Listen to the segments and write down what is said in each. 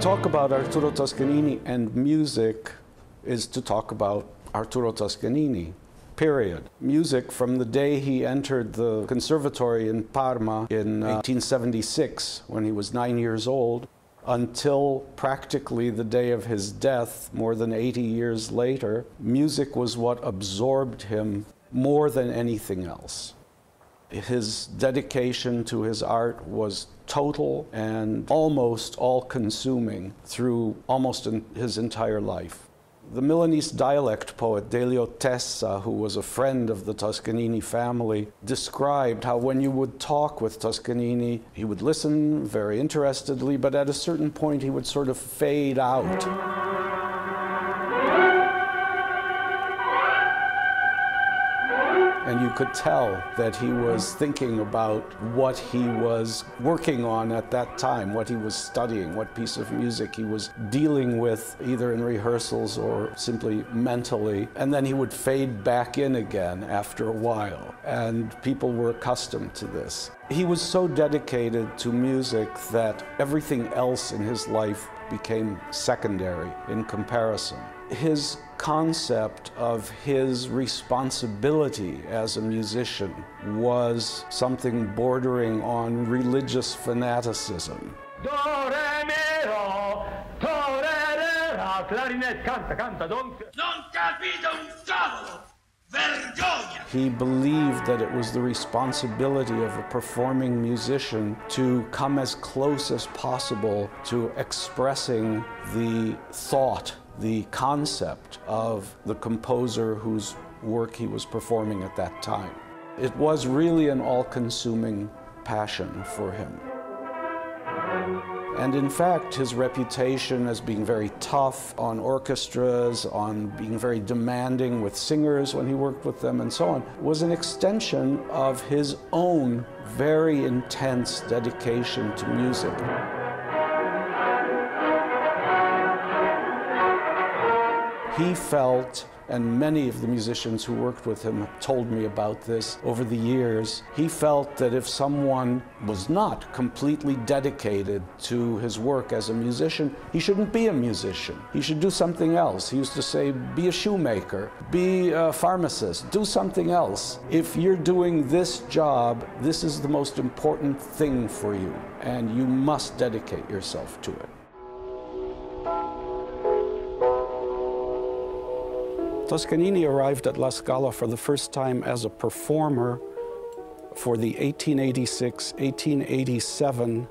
talk about Arturo Toscanini and music is to talk about Arturo Toscanini, period. Music from the day he entered the conservatory in Parma in uh, 1876, when he was nine years old, until practically the day of his death, more than 80 years later, music was what absorbed him more than anything else. His dedication to his art was total and almost all consuming through almost his entire life. The Milanese dialect poet Delio Tessa, who was a friend of the Toscanini family, described how when you would talk with Toscanini, he would listen very interestedly, but at a certain point he would sort of fade out. And you could tell that he was thinking about what he was working on at that time, what he was studying, what piece of music he was dealing with, either in rehearsals or simply mentally. And then he would fade back in again after a while, and people were accustomed to this. He was so dedicated to music that everything else in his life became secondary in comparison. His concept of his responsibility as a musician was something bordering on religious fanaticism. He believed that it was the responsibility of a performing musician to come as close as possible to expressing the thought the concept of the composer whose work he was performing at that time. It was really an all consuming passion for him. And in fact, his reputation as being very tough on orchestras, on being very demanding with singers when he worked with them, and so on, was an extension of his own very intense dedication to music. He felt, and many of the musicians who worked with him told me about this over the years, he felt that if someone was not completely dedicated to his work as a musician, he shouldn't be a musician. He should do something else. He used to say, be a shoemaker, be a pharmacist, do something else. If you're doing this job, this is the most important thing for you, and you must dedicate yourself to it. Toscanini arrived at La Scala for the first time as a performer for the 1886-1887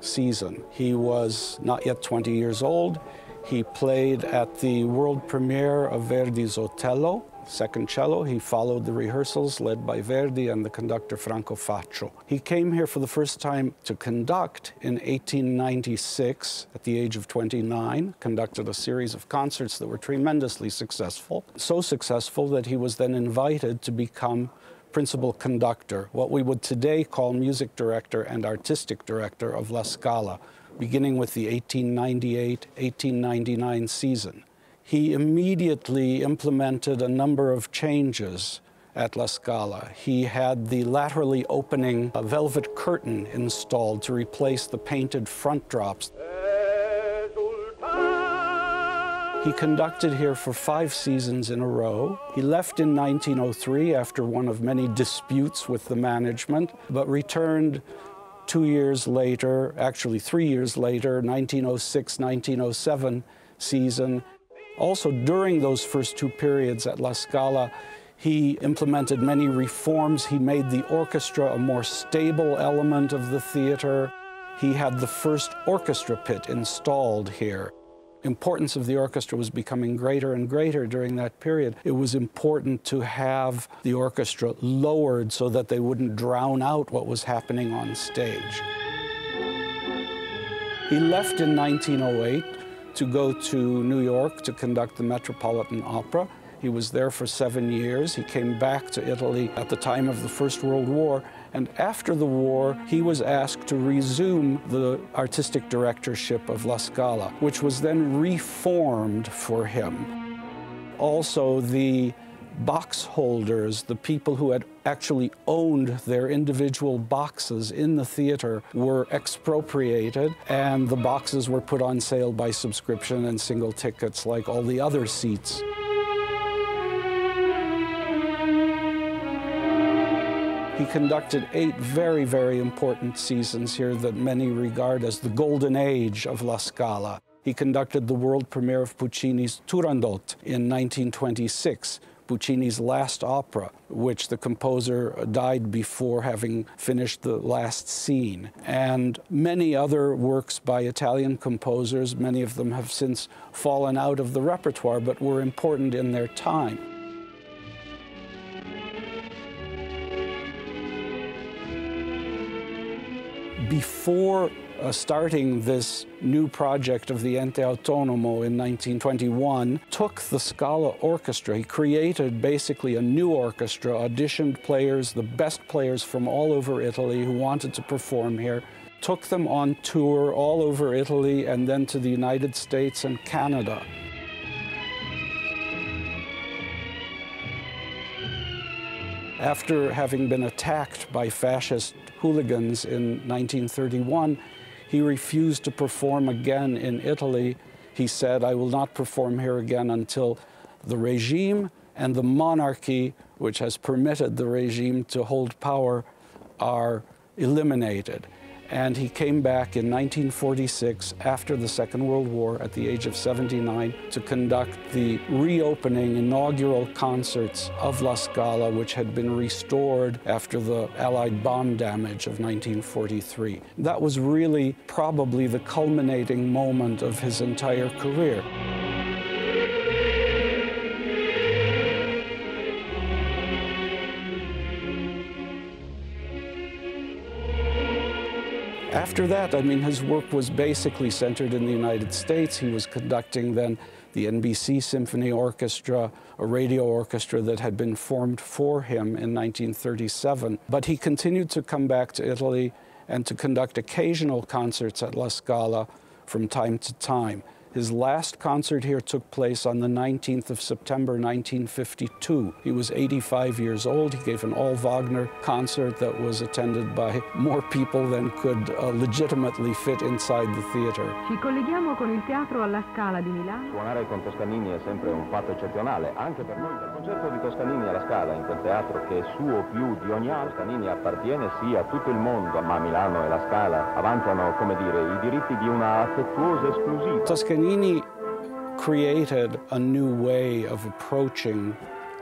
season. He was not yet 20 years old. He played at the world premiere of Verdi's Otello, second cello. He followed the rehearsals led by Verdi and the conductor Franco Faccio. He came here for the first time to conduct in 1896 at the age of 29, conducted a series of concerts that were tremendously successful, so successful that he was then invited to become principal conductor, what we would today call music director and artistic director of La Scala, beginning with the 1898-1899 season he immediately implemented a number of changes at La Scala. He had the laterally opening velvet curtain installed to replace the painted front drops. He conducted here for five seasons in a row. He left in 1903 after one of many disputes with the management, but returned two years later, actually three years later, 1906 1907 season, also, during those first two periods at La Scala, he implemented many reforms. He made the orchestra a more stable element of the theater. He had the first orchestra pit installed here. Importance of the orchestra was becoming greater and greater during that period. It was important to have the orchestra lowered so that they wouldn't drown out what was happening on stage. He left in 1908 to go to New York to conduct the Metropolitan Opera. He was there for seven years. He came back to Italy at the time of the First World War. And after the war, he was asked to resume the artistic directorship of La Scala, which was then reformed for him. Also, the box holders, the people who had actually owned their individual boxes in the theater, were expropriated, and the boxes were put on sale by subscription and single tickets like all the other seats. He conducted eight very, very important seasons here that many regard as the golden age of La Scala. He conducted the world premiere of Puccini's Turandot in 1926, Puccini's last opera, which the composer died before having finished the last scene. And many other works by Italian composers, many of them have since fallen out of the repertoire, but were important in their time. Before uh, starting this new project of the Ente Autonomo in 1921, took the Scala Orchestra. He created basically a new orchestra, auditioned players, the best players from all over Italy who wanted to perform here, took them on tour all over Italy and then to the United States and Canada. After having been attacked by fascist hooligans in 1931, he refused to perform again in Italy. He said, I will not perform here again until the regime and the monarchy, which has permitted the regime to hold power, are eliminated. And he came back in 1946 after the Second World War at the age of 79 to conduct the reopening inaugural concerts of La Scala, which had been restored after the Allied bomb damage of 1943. That was really probably the culminating moment of his entire career. After that, I mean, his work was basically centered in the United States. He was conducting then the NBC Symphony Orchestra, a radio orchestra that had been formed for him in 1937. But he continued to come back to Italy and to conduct occasional concerts at La Scala from time to time. His last concert here took place on the 19th of September 1952. He was 85 years old. He gave an all Wagner concert that was attended by more people than could uh, legitimately fit inside the theater. Ci colleghiamo con il Teatro alla Scala di Milano. Suonare con Toscanini è sempre un fatto eccezionale, anche per noi. Il concerto di Toscanini alla Scala, in quel teatro che è suo più di ogni altro, Toscanini appartiene sì a tutto il mondo, ma Milano e la Scala avanzano, come dire, i diritti di una affettuosa esclusiva. Toscanini Paganini created a new way of approaching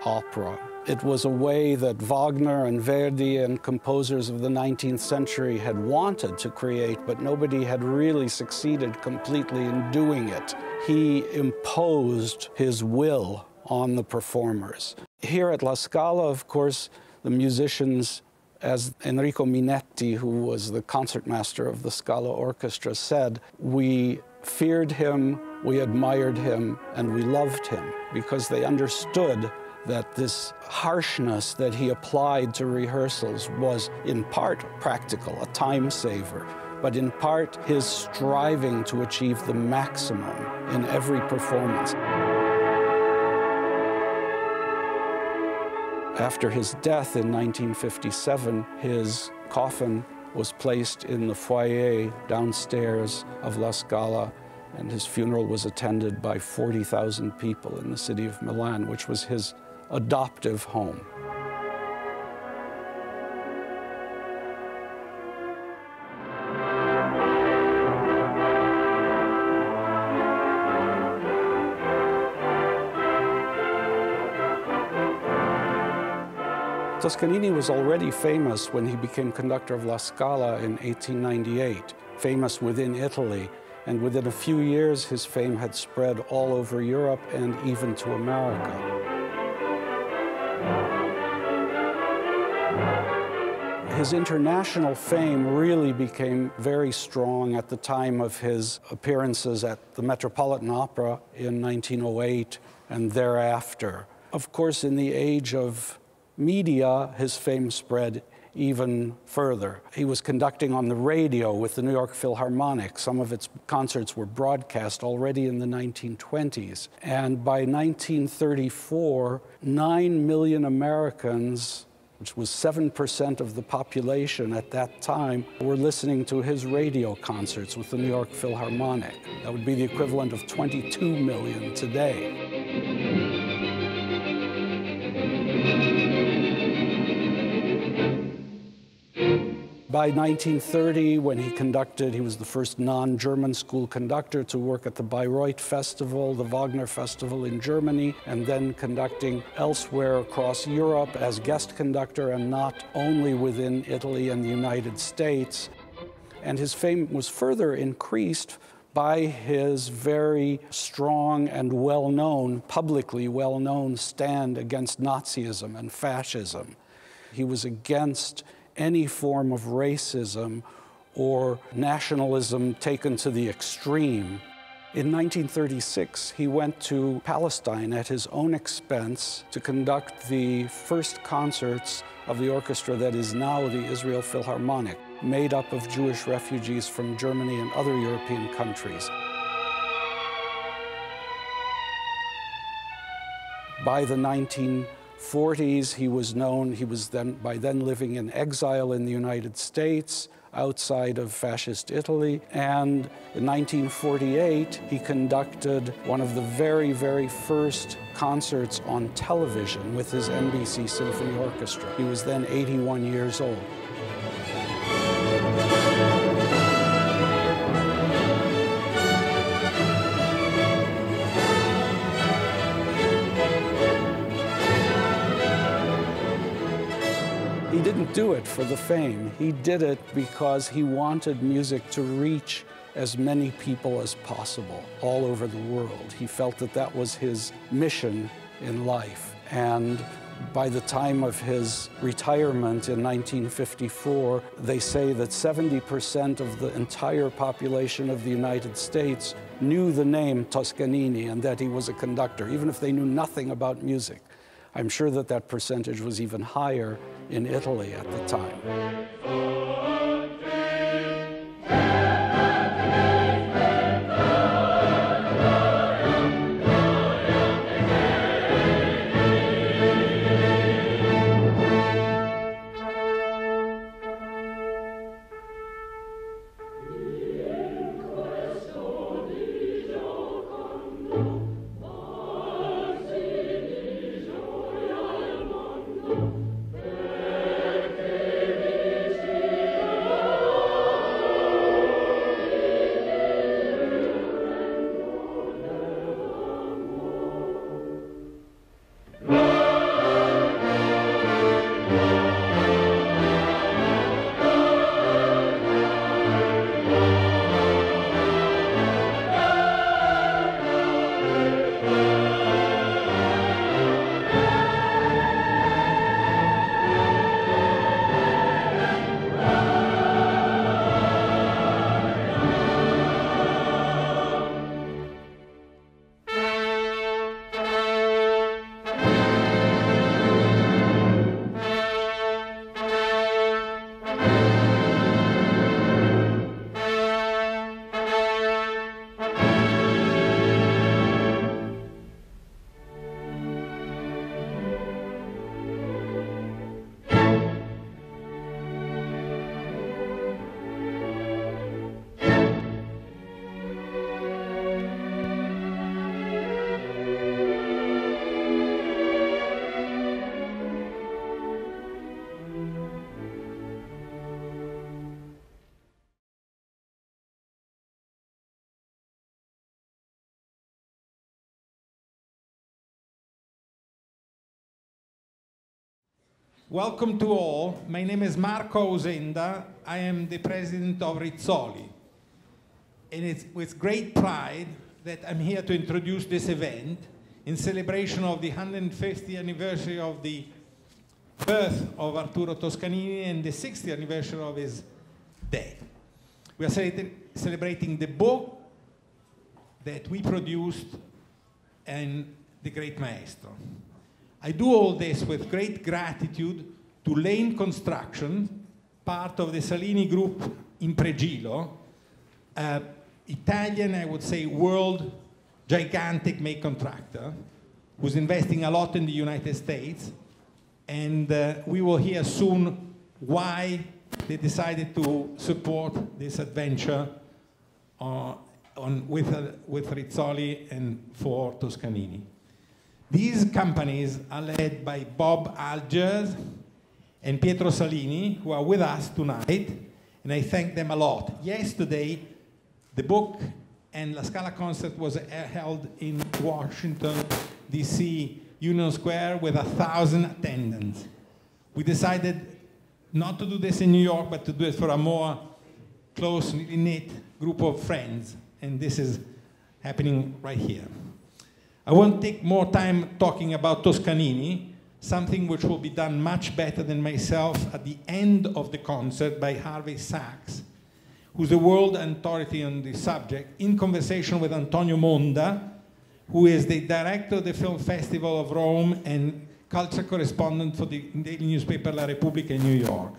opera. It was a way that Wagner and Verdi and composers of the 19th century had wanted to create, but nobody had really succeeded completely in doing it. He imposed his will on the performers. Here at La Scala, of course, the musicians, as Enrico Minetti, who was the concertmaster of the Scala Orchestra, said, we feared him, we admired him, and we loved him because they understood that this harshness that he applied to rehearsals was in part practical, a time saver, but in part his striving to achieve the maximum in every performance. After his death in 1957, his coffin was placed in the foyer downstairs of La Scala, and his funeral was attended by 40,000 people in the city of Milan, which was his adoptive home. Toscanini was already famous when he became conductor of La Scala in 1898, famous within Italy, and within a few years his fame had spread all over Europe and even to America. His international fame really became very strong at the time of his appearances at the Metropolitan Opera in 1908 and thereafter. Of course, in the age of media, his fame spread even further. He was conducting on the radio with the New York Philharmonic. Some of its concerts were broadcast already in the 1920s. And by 1934, 9 million Americans which was 7% of the population at that time, were listening to his radio concerts with the New York Philharmonic. That would be the equivalent of 22 million today. By 1930, when he conducted, he was the first non German school conductor to work at the Bayreuth Festival, the Wagner Festival in Germany, and then conducting elsewhere across Europe as guest conductor and not only within Italy and the United States. And his fame was further increased by his very strong and well known, publicly well known stand against Nazism and fascism. He was against any form of racism or nationalism taken to the extreme. In 1936, he went to Palestine at his own expense to conduct the first concerts of the orchestra that is now the Israel Philharmonic, made up of Jewish refugees from Germany and other European countries. By the 19 40s, he was known, he was then, by then living in exile in the United States, outside of fascist Italy. And in 1948, he conducted one of the very, very first concerts on television with his NBC Symphony Orchestra. He was then 81 years old. Do it for the fame. He did it because he wanted music to reach as many people as possible all over the world. He felt that that was his mission in life. And by the time of his retirement in 1954, they say that 70% of the entire population of the United States knew the name Toscanini and that he was a conductor, even if they knew nothing about music. I'm sure that that percentage was even higher in Italy at the time. Welcome to all. My name is Marco Ausenda. I am the president of Rizzoli. And it's with great pride that I'm here to introduce this event in celebration of the 150th anniversary of the birth of Arturo Toscanini and the 60th anniversary of his death. We are celebrating the book that we produced and the great maestro. I do all this with great gratitude to Lane Construction, part of the Salini Group Impregilo, uh, Italian, I would say, world gigantic make contractor who's investing a lot in the United States. And uh, we will hear soon why they decided to support this adventure uh, on, with, uh, with Rizzoli and for Toscanini. These companies are led by Bob Algers and Pietro Salini, who are with us tonight, and I thank them a lot. Yesterday, the book and La Scala concert was held in Washington, D.C., Union Square, with a thousand attendants. We decided not to do this in New York, but to do it for a more closely knit group of friends, and this is happening right here. I won't take more time talking about Toscanini, something which will be done much better than myself at the end of the concert by Harvey Sachs, who's a world authority on the subject, in conversation with Antonio Monda, who is the director of the Film Festival of Rome and culture correspondent for the daily newspaper La Repubblica in New York.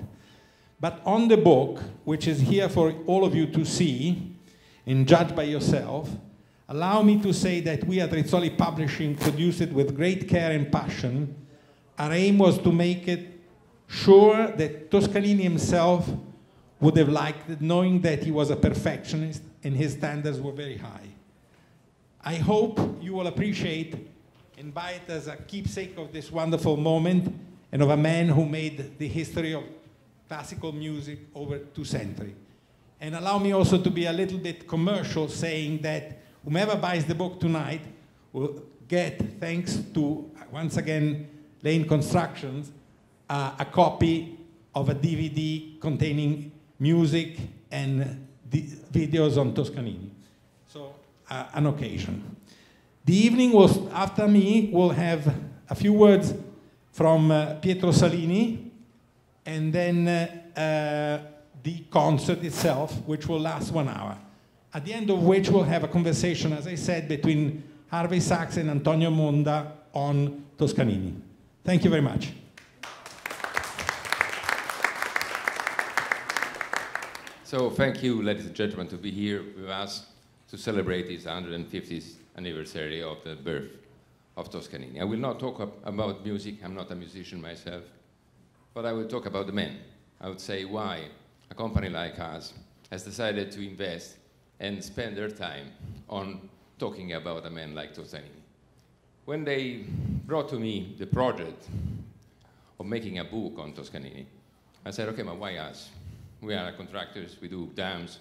But on the book, which is here for all of you to see and judge by yourself, Allow me to say that we at Rizzoli Publishing produced it with great care and passion. Our aim was to make it sure that Toscanini himself would have liked it, knowing that he was a perfectionist and his standards were very high. I hope you will appreciate and buy it as a keepsake of this wonderful moment and of a man who made the history of classical music over two centuries. And allow me also to be a little bit commercial, saying that whomever buys the book tonight will get, thanks to, once again, Lane Constructions, uh, a copy of a DVD containing music and videos on Toscanini. So, uh, an occasion. The evening was, after me, we'll have a few words from uh, Pietro Salini, and then uh, uh, the concert itself, which will last one hour at the end of which we'll have a conversation, as I said, between Harvey Sachs and Antonio Monda on Toscanini. Thank you very much. So thank you, ladies and gentlemen, to be here with us to celebrate this 150th anniversary of the birth of Toscanini. I will not talk about music, I'm not a musician myself, but I will talk about the men. I would say why a company like us has decided to invest and spend their time on talking about a man like Toscanini. When they brought to me the project of making a book on Toscanini, I said, okay, but why us? We are contractors, we do dams,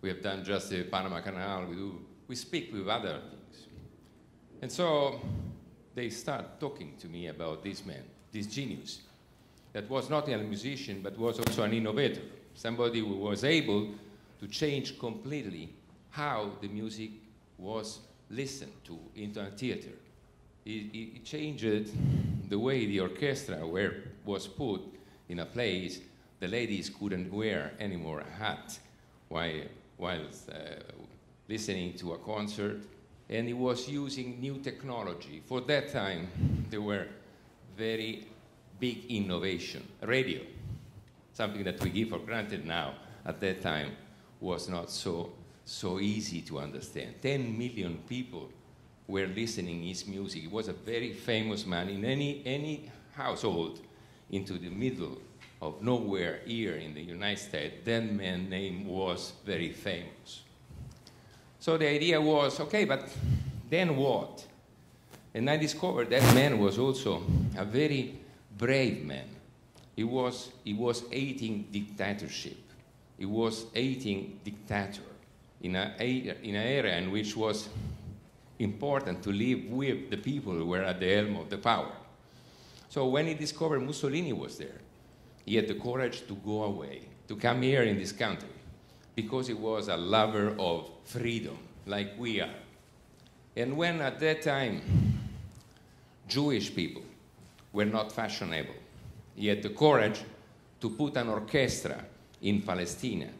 we have done just the Panama Canal, we, do, we speak with other things. And so they start talking to me about this man, this genius, that was not only a musician, but was also an innovator, somebody who was able to change completely how the music was listened to in a theater. It, it changed the way the orchestra were, was put in a place the ladies couldn't wear anymore a hat while, while uh, listening to a concert. And it was using new technology. For that time, there were very big innovation. Radio, something that we give for granted now, at that time was not so, so easy to understand. 10 million people were listening his music. He was a very famous man in any, any household into the middle of nowhere here in the United States. That man's name was very famous. So the idea was, okay, but then what? And I discovered that man was also a very brave man. He was, he was hating dictatorship. He was hating dictator in, a, in an area in which was important to live with the people who were at the helm of the power. So when he discovered Mussolini was there, he had the courage to go away, to come here in this country, because he was a lover of freedom, like we are. And when at that time Jewish people were not fashionable, he had the courage to put an orchestra in Palestine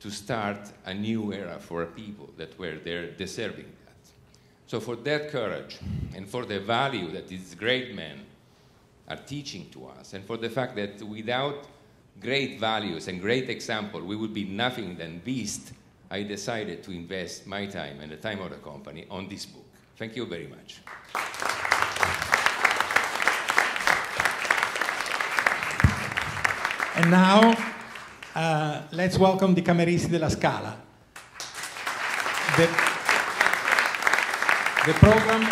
to start a new era for a people that were there deserving that. So for that courage and for the value that these great men are teaching to us, and for the fact that without great values and great example, we would be nothing than beast, I decided to invest my time and the time of the company on this book. Thank you very much. And now, uh, let's welcome the Cameristi della Scala. The, the program.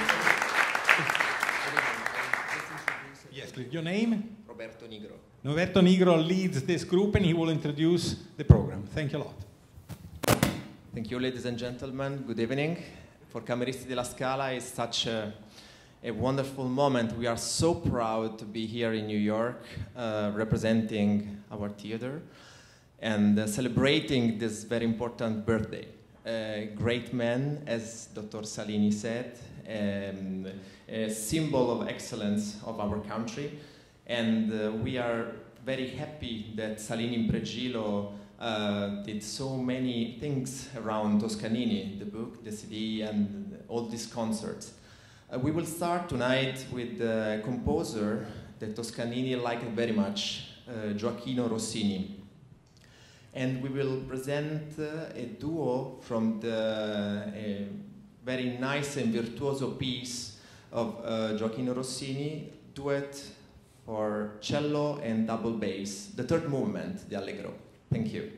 Yes, please. Your name? Roberto Nigro. Roberto Nigro leads this group and he will introduce the program. Thank you a lot. Thank you, ladies and gentlemen. Good evening. For Cameristi della Scala, it's such a, a wonderful moment. We are so proud to be here in New York uh, representing our theater and uh, celebrating this very important birthday. A great man, as Dr. Salini said, um, a symbol of excellence of our country. And uh, we are very happy that Salini Impregilo uh, did so many things around Toscanini, the book, the CD, and all these concerts. Uh, we will start tonight with the composer that Toscanini liked very much, uh, Gioacchino Rossini. And we will present uh, a duo from the very nice and virtuoso piece of uh, Gioacchino Rossini, duet for cello and double bass, the third movement, the Allegro. Thank you.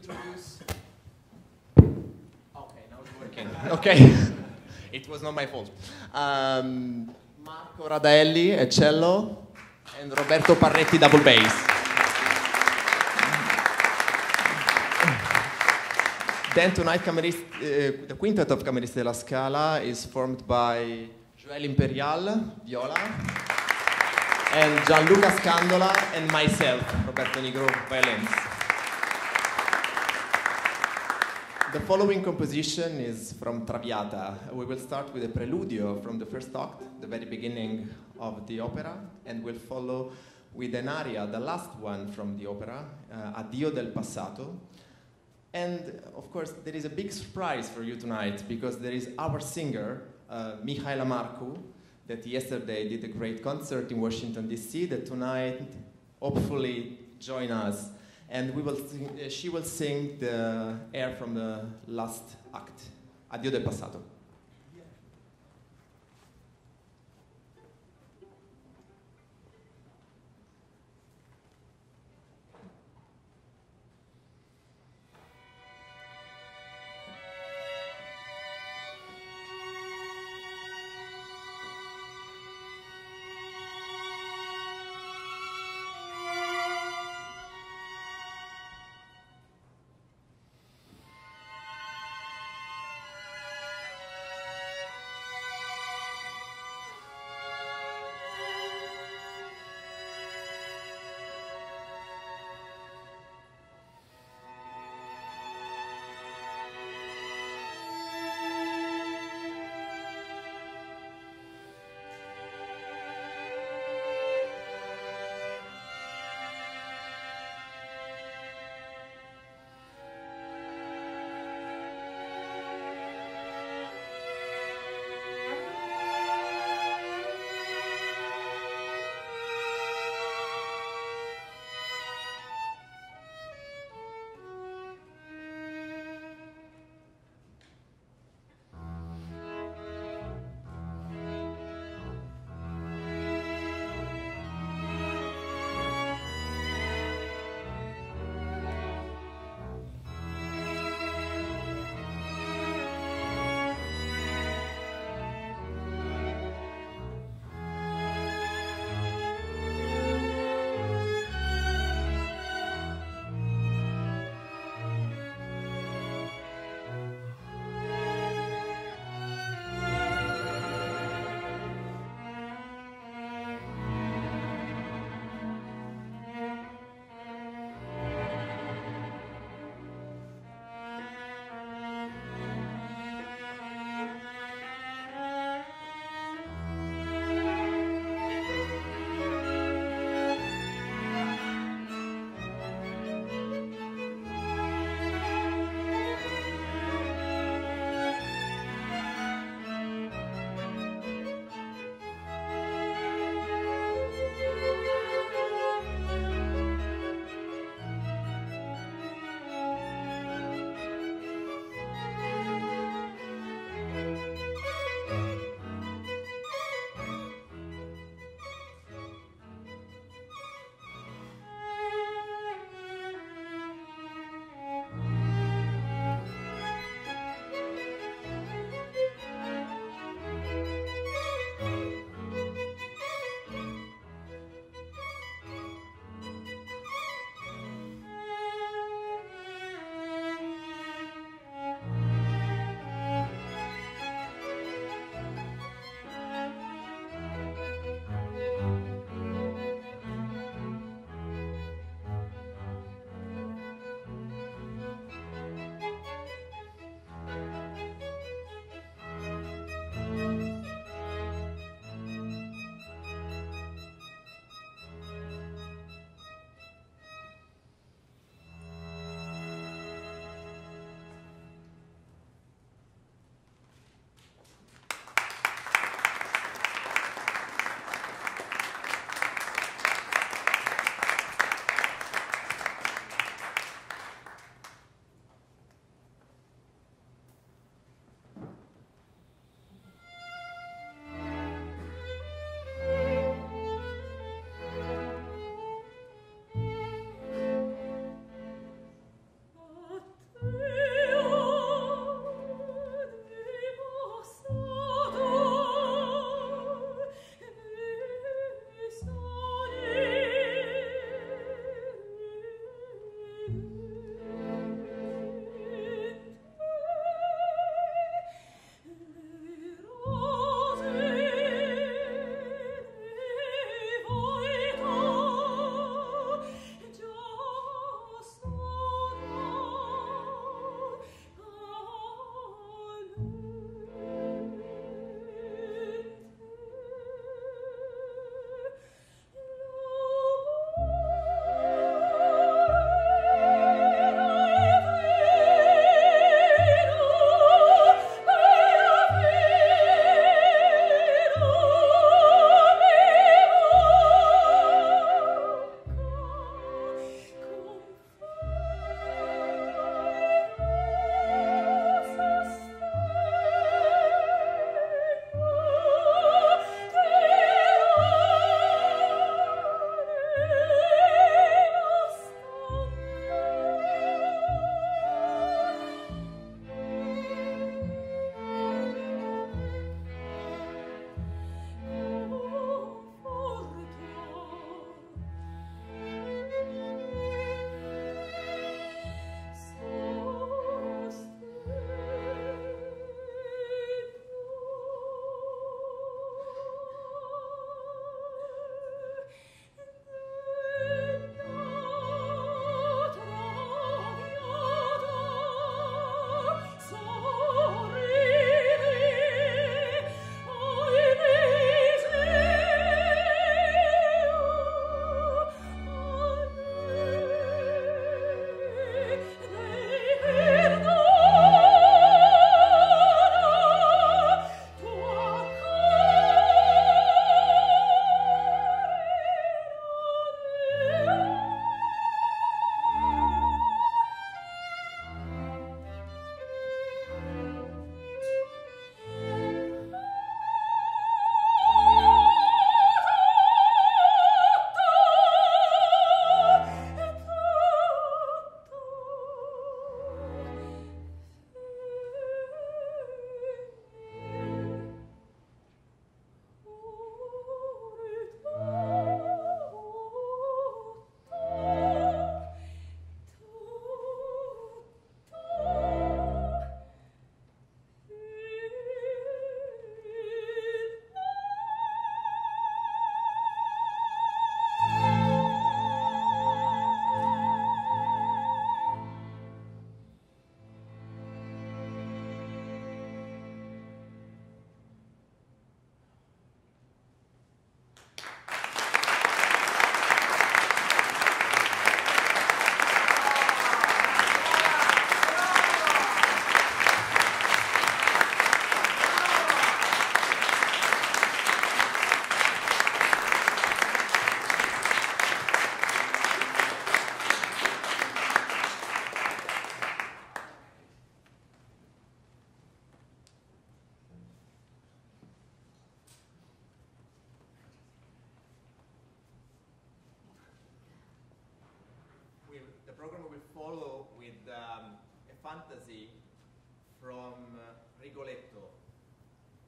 Introduce. Okay, now it's working. Okay, it was not my fault. Um, Marco Radaelli at cello and Roberto Parretti double bass. Then tonight, camerist, uh, the quintet of Cameristi della Scala is formed by Joel Imperial, viola, and Gianluca Scandola, and myself, Roberto Nigro, violins. The following composition is from Traviata. We will start with a preludio from the first act, the very beginning of the opera, and we'll follow with an aria, the last one from the opera, uh, Addio del Passato. And of course, there is a big surprise for you tonight because there is our singer, uh, Mihaela Marcu, that yesterday did a great concert in Washington, D.C., that tonight hopefully join us. And we will sing, uh, she will sing the air from the last act, Addio del Passato.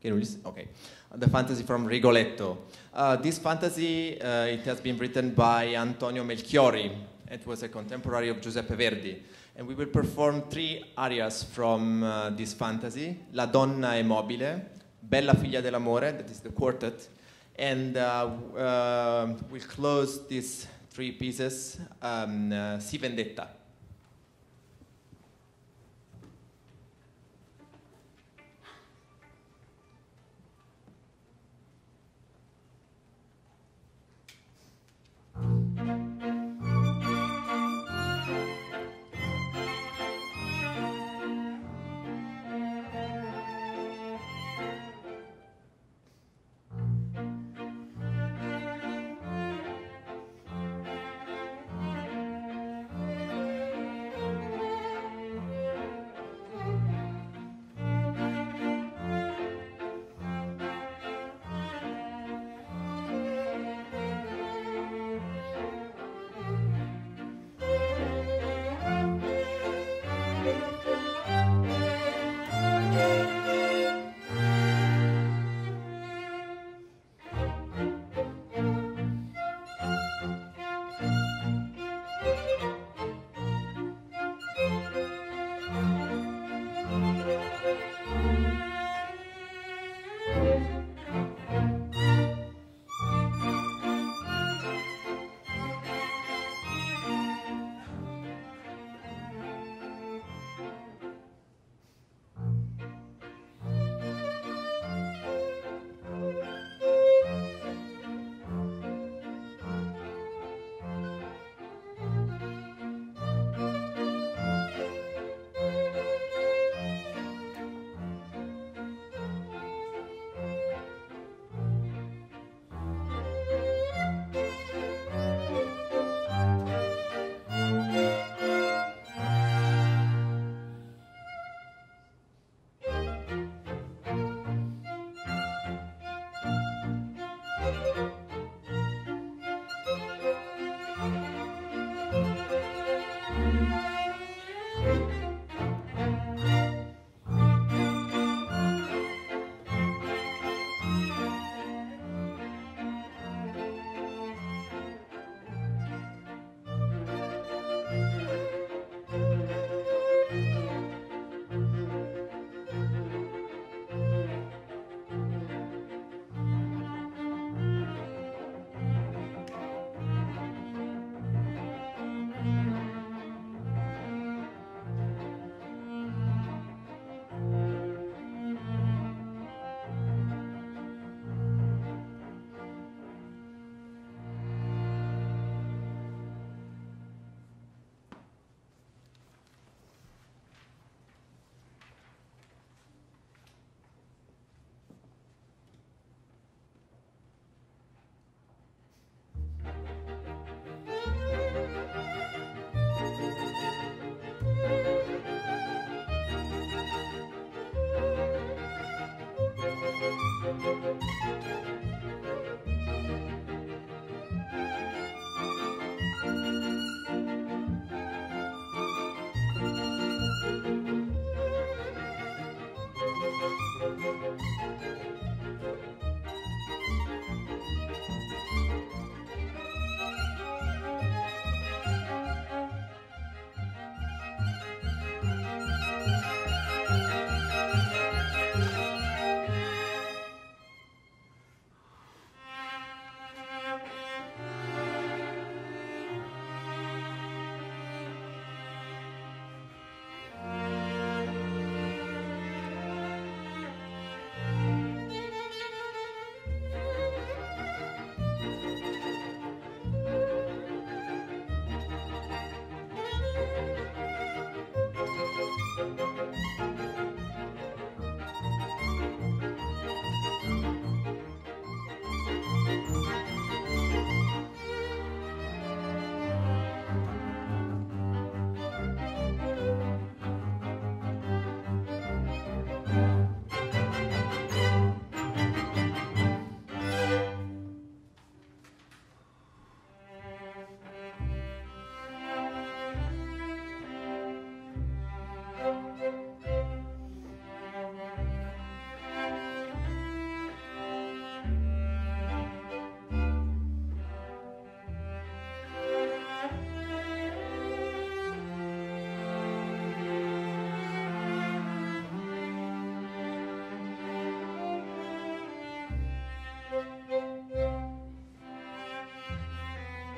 Can? Okay, the fantasy from Rigoletto. Uh, this fantasy uh, it has been written by Antonio Melchiori. It was a contemporary of Giuseppe Verdi, and we will perform three arias from uh, this fantasy: La donna è mobile, Bella figlia dell'amore, that is the quartet, and uh, uh, we'll close these three pieces, um, uh, Si Vendetta.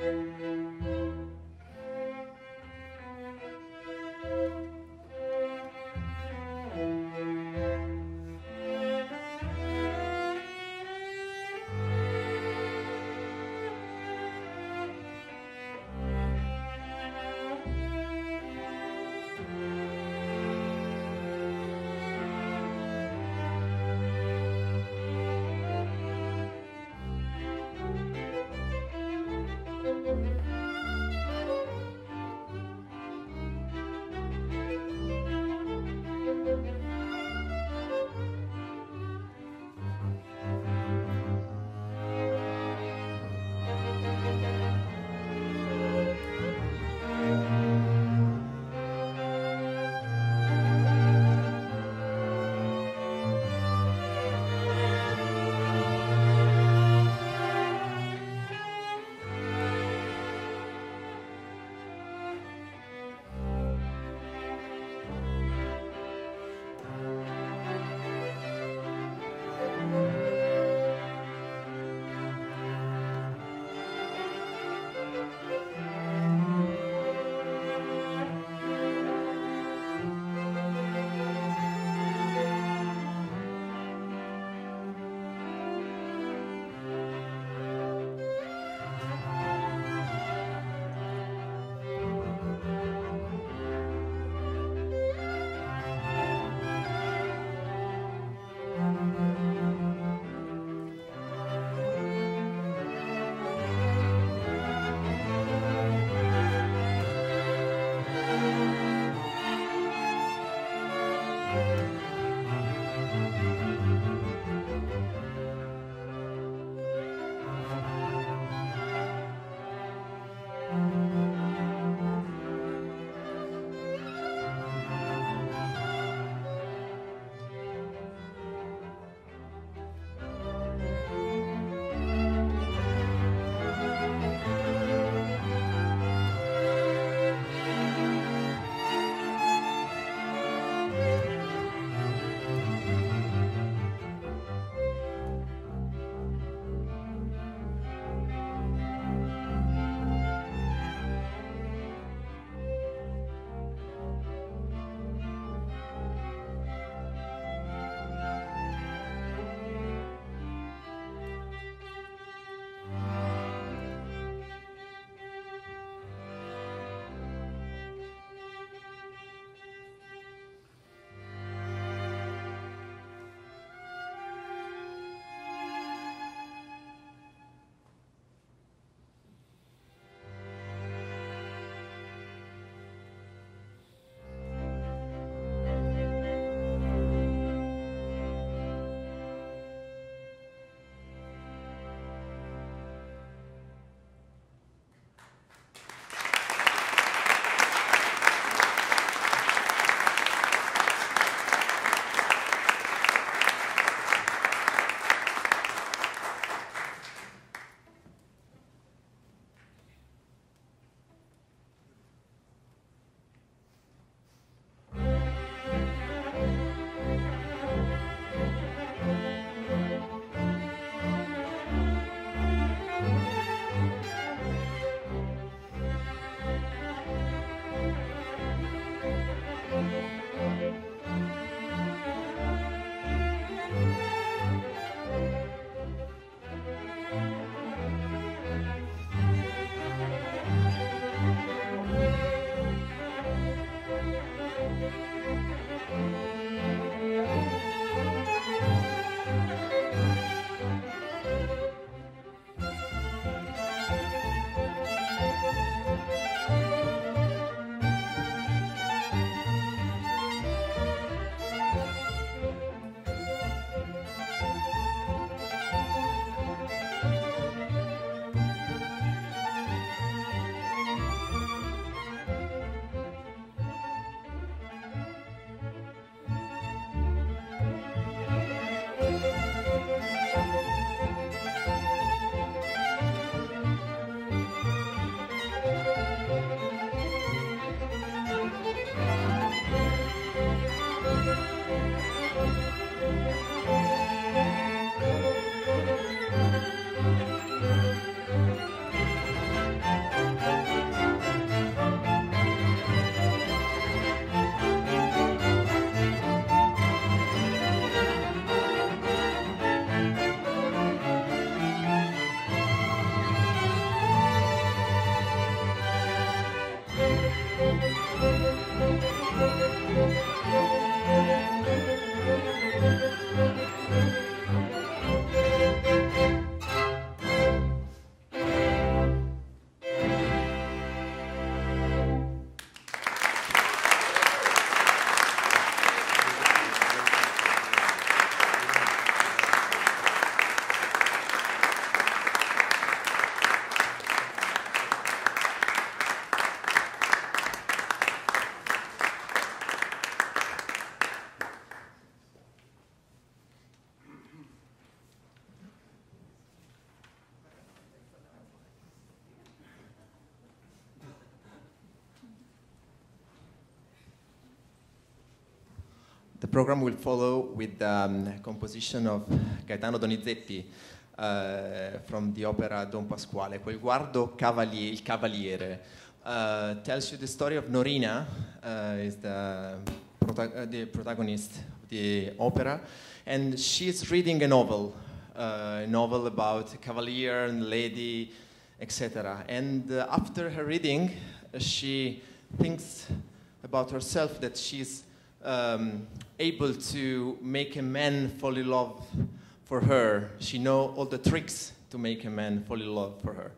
Música program will follow with the um, composition of Gaetano Donizetti uh, from the opera Don Pasquale, Quel guardo cavalier, il cavaliere. Uh, tells you the story of Norina, uh, is the, prota- uh, the protagonist of the opera, and she's reading a novel, uh, a novel about a cavalier and lady, etc. And uh, after her reading, she thinks about herself that she's um, able to make a man fall in love for her. She know all the tricks to make a man fall in love for her.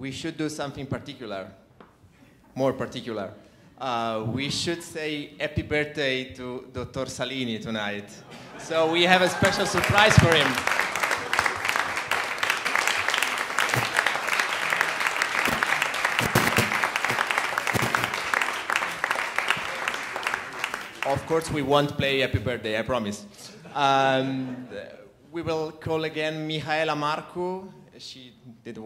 We should do something particular, more particular. Uh, we should say happy birthday to Dr. Salini tonight. So we have a special surprise for him. Of course, we won't play Happy Birthday, I promise. Um, we will call again Mihaela Marcu. She did a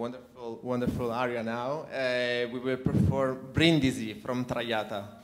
wonderful, aria now. Uh, we will perform Brindisi from Traviata.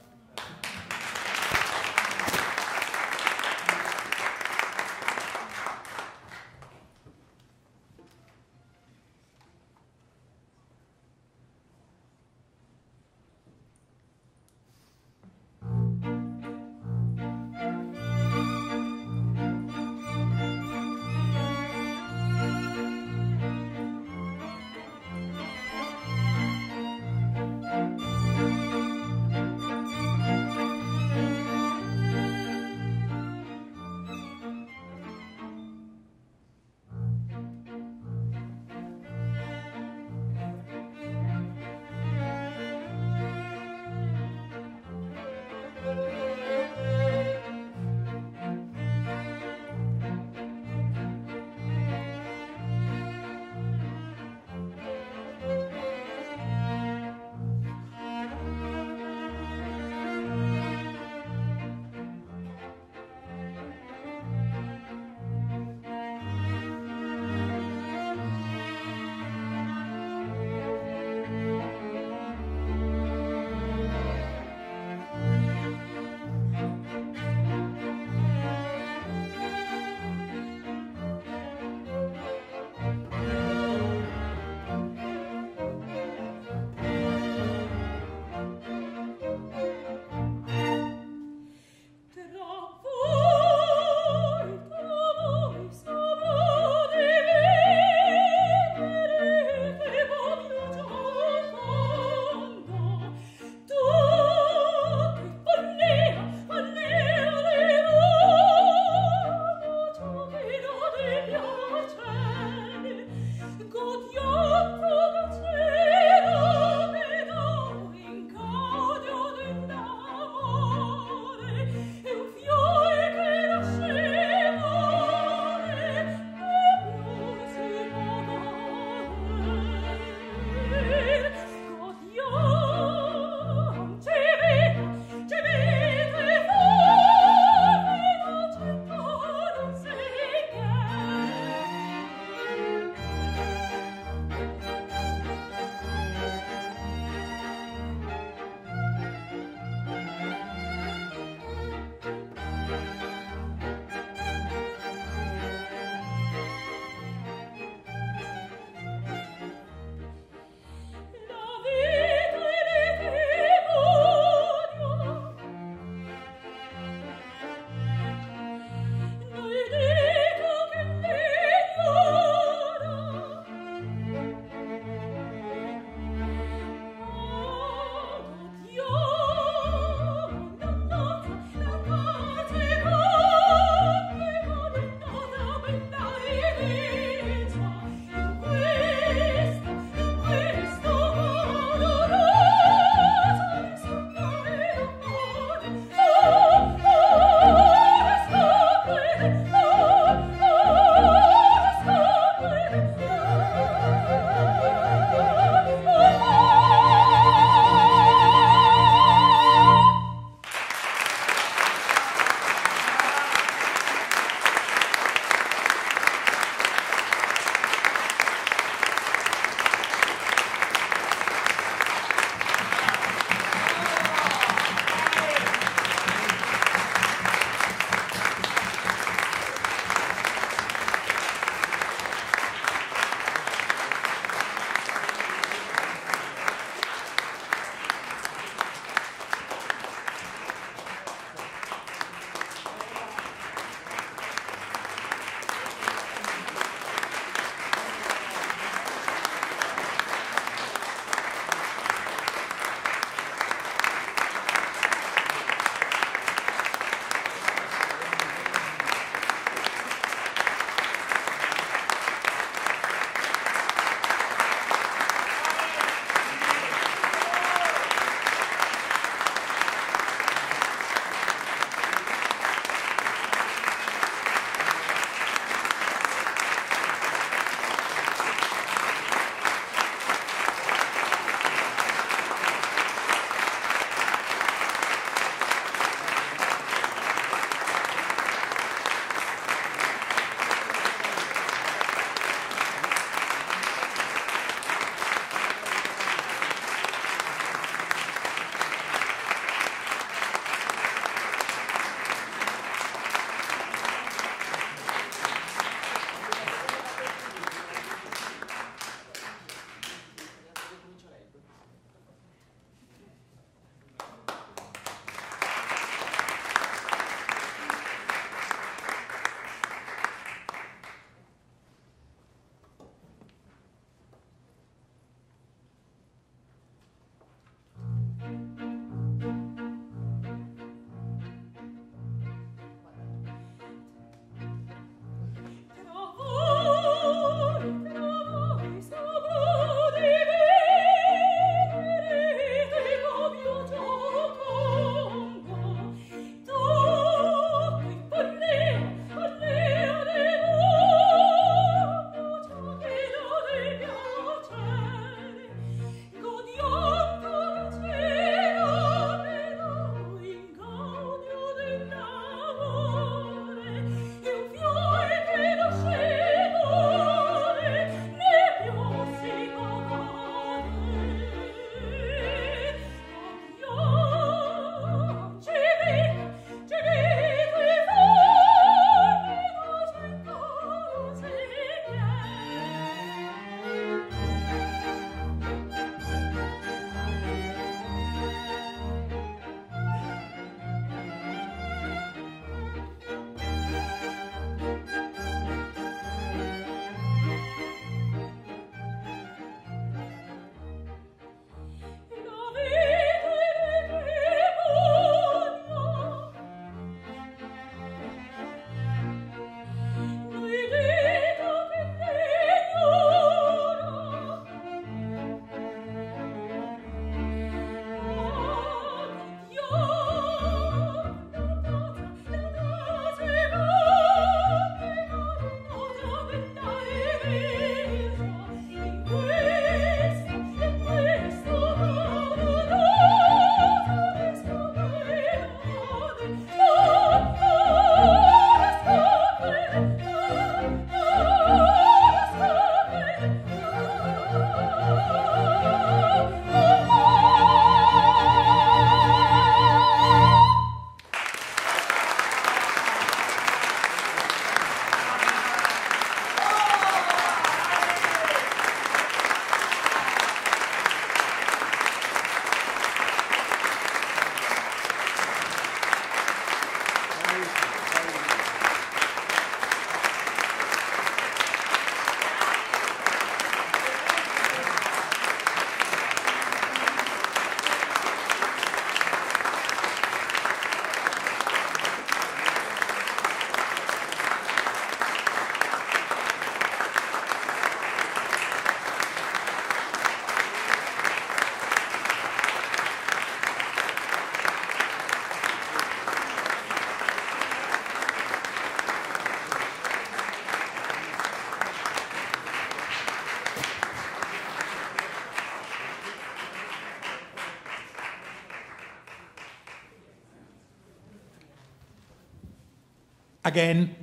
Again,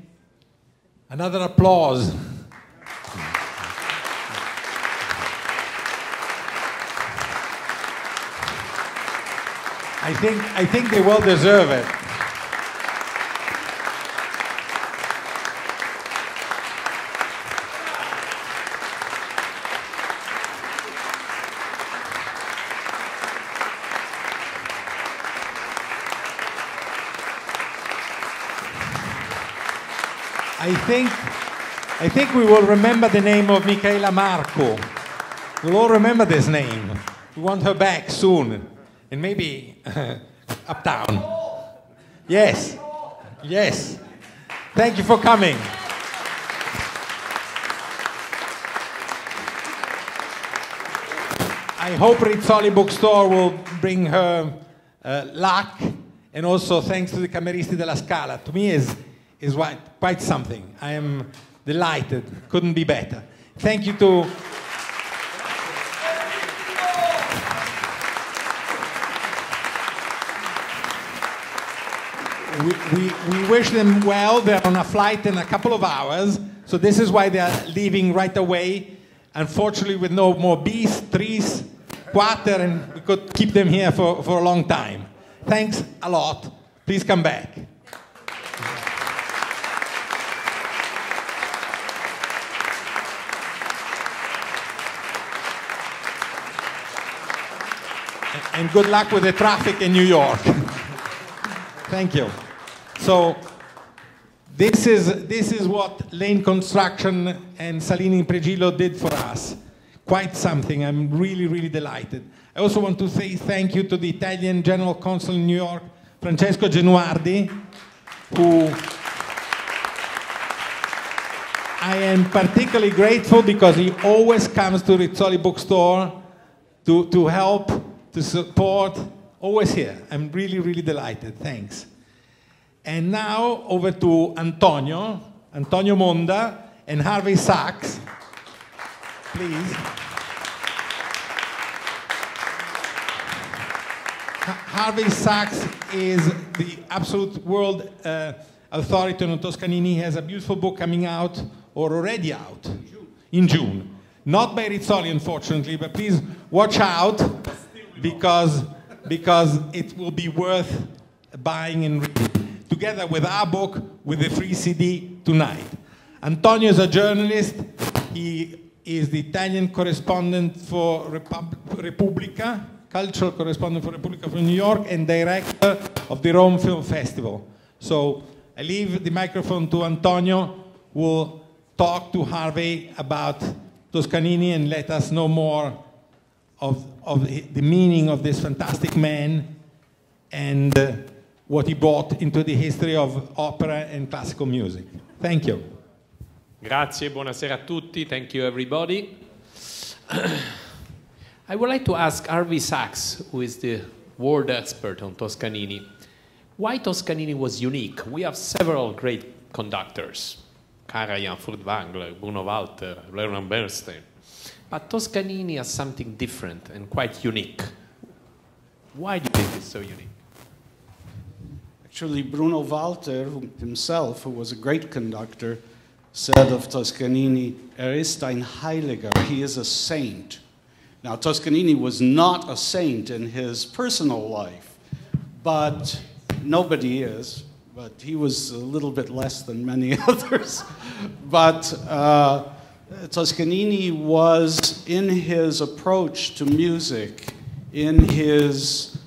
another applause. I think, I think they well deserve it. I think we will remember the name of Michaela Marco. We'll all remember this name. We want her back soon. And maybe uptown. Yes. Yes. Thank you for coming. I hope Rizzoli Bookstore will bring her uh, luck and also thanks to the Cameristi della Scala. To me is is quite something. I am delighted. Couldn't be better. Thank you to we, we, we wish them well. They're on a flight in a couple of hours. So this is why they're leaving right away. Unfortunately, with no more bees, trees, quarter, and we could keep them here for, for a long time. Thanks a lot. Please come back. And good luck with the traffic in New York. Thank you. So this is, this is what Lane Construction and Salini Impregilo did for us. Quite something. I'm really, really delighted. I also want to say thank you to the Italian General Consul in New York, Francesco Genuardi, who I am particularly grateful because he always comes to Rizzoli Bookstore to, to help, to support, always here. I'm really, really delighted. Thanks. And now over to Antonio, Antonio Monda, and Harvey Sachs. Please. Harvey Sachs is the absolute world uh, authority on Toscanini. He has a beautiful book coming out, or already out, in June. In June. Not by Rizzoli, unfortunately, but please watch out because, because it will be worth buying and reading. Together with our book, with the free CD tonight. Antonio is a journalist. He is the Italian correspondent for Repub Repubblica, cultural correspondent for Repubblica from New York, and director of the Rome Film Festival. So I leave the microphone to Antonio, who will talk to Harvey about Toscanini and let us know more of, of the meaning of this fantastic man and uh, what he brought into the history of opera and classical music. Thank you. Grazie, buonasera a tutti. Thank you, everybody. I would like to ask Harvey Sachs, who is the world expert on Toscanini, why Toscanini was unique. We have several great conductors, Karajan, Furtwängler, Bruno Walter, Leonard Bernstein. But Toscanini has something different and quite unique. Why do you think it's so unique? Actually, Bruno Walter himself, who was a great conductor, said of Toscanini, Er ist ein Heiliger, he is a saint. Now, Toscanini was not a saint in his personal life, but nobody is. But he was a little bit less than many others. but uh, Toscanini was, in his approach to music, in his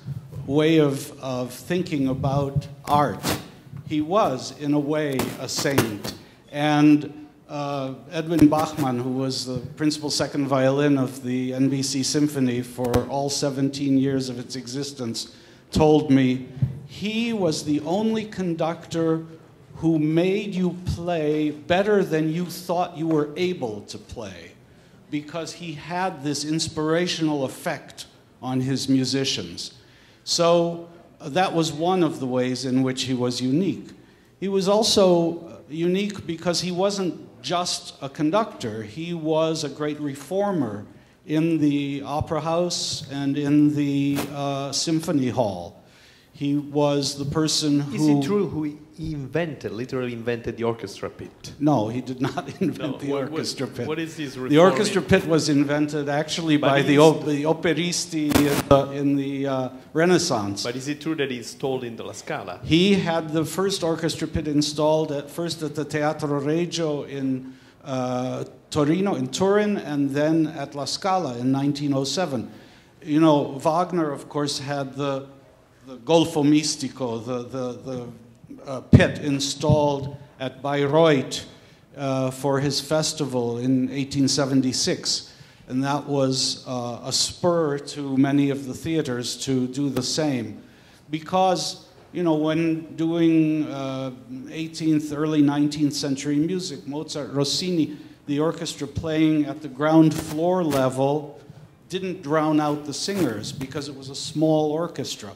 way of, of thinking about art, he was, in a way, a saint. And uh, Edwin Bachmann, who was the principal second violin of the NBC Symphony for all 17 years of its existence, told me he was the only conductor who made you play better than you thought you were able to play because he had this inspirational effect on his musicians. So uh, that was one of the ways in which he was unique. He was also uh, unique because he wasn't just a conductor, he was a great reformer in the opera house and in the uh, symphony hall. He was the person who. Is it true who invented, literally invented the orchestra pit? No, he did not invent No, the what- what- orchestra pit. what is his The orchestra pit was invented actually But by the, he's- op- the operisti in the, in the uh, Renaissance. But is it true that he installed in the La Scala? He had the first orchestra pit installed at first at the Teatro Regio in uh, Torino, in Turin, and then at La Scala in 1907. You know, Wagner, of course, had the, the Golfo Mistico, the, the, the uh, pit installed at Bayreuth uh, for his festival in 1876. And that was uh, a spur to many of the theaters to do the same. Because, you know, when doing uh, 18th, early 19th century music, Mozart, Rossini, the orchestra playing at the ground floor level didn't drown out the singers because it was a small orchestra.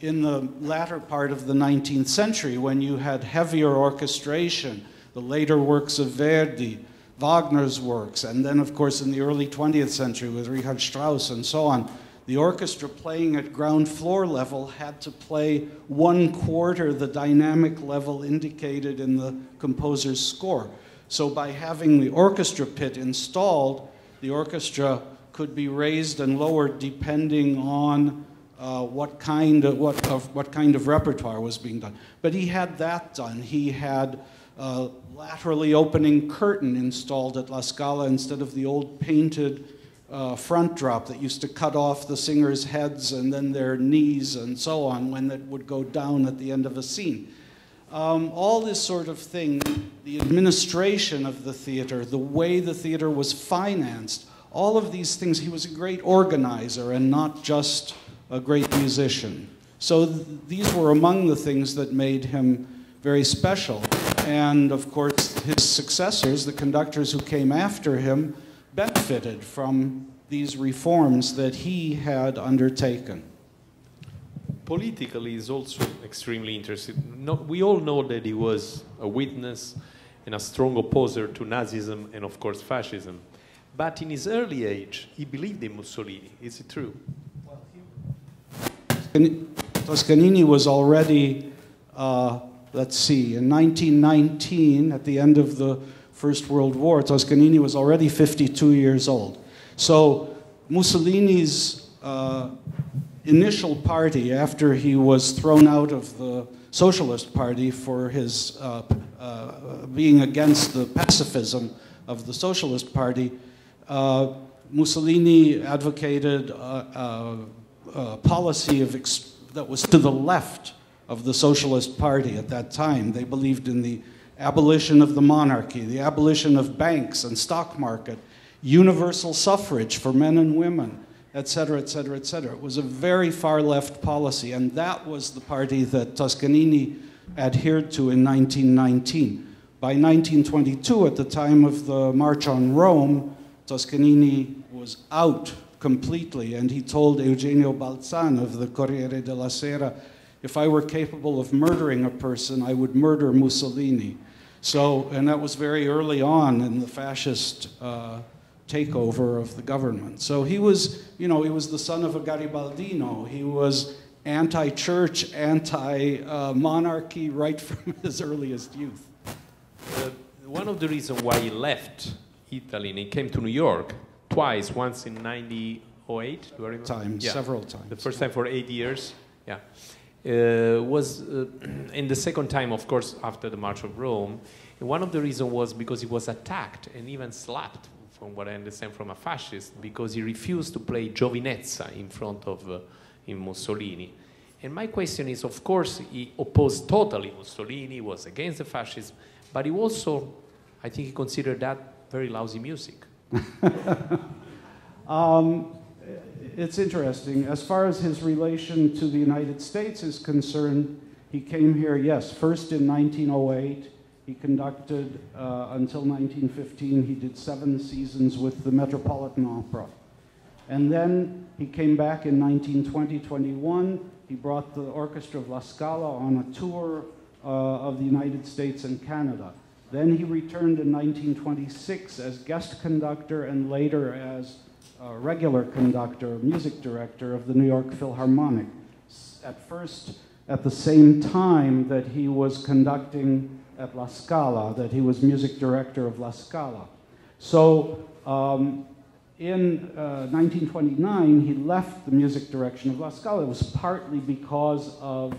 In the latter part of the 19th century, when you had heavier orchestration, the later works of Verdi, Wagner's works, and then, of course, in the early 20th century with Richard Strauss and so on, the orchestra playing at ground floor level had to play one quarter the dynamic level indicated in the composer's score. So, by having the orchestra pit installed, the orchestra could be raised and lowered depending on uh, what kind of what of what kind of repertoire was being done. But he had that done. He had uh, laterally opening curtain installed at La Scala instead of the old painted uh, front drop that used to cut off the singers' heads and then their knees and so on when it would go down at the end of a scene. Um, all this sort of thing, the administration of the theater, the way the theater was financed, all of these things, he was a great organizer and not just a great musician. So th- these were among the things that made him very special. And of course, his successors, the conductors who came after him, benefited from these reforms that he had undertaken. Politically, he's also extremely interesting. We all know that he was a witness and a strong opposer to Nazism and, of course, fascism. But in his early age, he believed in Mussolini. Is it true? Toscanini was already, uh, let's see, in 1919, at the end of the First World War, Toscanini was already 52 years old. So Mussolini's uh, initial party, after he was thrown out of the Socialist Party for his uh, uh, being against the pacifism of the Socialist Party, uh, Mussolini advocated a policy of that was to the left of the Socialist Party at that time. They believed in the abolition of the monarchy, the abolition of banks and stock market, universal suffrage for men and women, et cetera, et cetera, et cetera. It was a very far left policy, and that was the party that Toscanini adhered to in 1919. By 1922, at the time of the March on Rome, Toscanini was out completely, and he told Eugenio Balzan of the Corriere della Sera, if I were capable of murdering a person, I would murder Mussolini. So, and that was very early on in the fascist uh, takeover of the government. So he was, you know, he was the son of a Garibaldino. He was anti-church, anti-monarchy right from his earliest youth. Uh, one of the reasons why he left Italy and he came to New York twice, once in 1908, do I remember? Times, several times. The first time for eight years, yeah. Uh, was, uh, and the second time, of course, after the March of Rome. And one of the reasons was because he was attacked and even slapped, from what I understand, from a fascist, because he refused to play Giovinezza in front of uh, in Mussolini. And my question is, of course, he opposed totally Mussolini, was against the fascism, but he also, I think he considered that very lousy music. Um, it's interesting. As far as his relation to the United States is concerned, he came here, yes, first in 1908. He conducted, uh, until 1915, he did seven seasons with the Metropolitan Opera. And then he came back in 1920 21. He brought the Orchestra of La Scala on a tour uh, of the United States and Canada. Then he returned in 1926 as guest conductor and later as uh, regular conductor, music director of the New York Philharmonic. At first, at the same time that he was conducting at La Scala, that he was music director of La Scala. So um, in uh, 1929, he left the music direction of La Scala. It was partly because of